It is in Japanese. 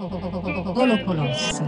ホロコロス。